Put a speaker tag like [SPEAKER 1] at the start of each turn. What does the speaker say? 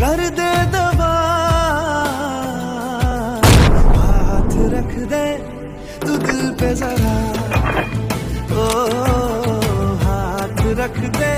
[SPEAKER 1] कर दे दबा हाथ रख दे तू दिल पे जरा। ओ हाथ रख दे।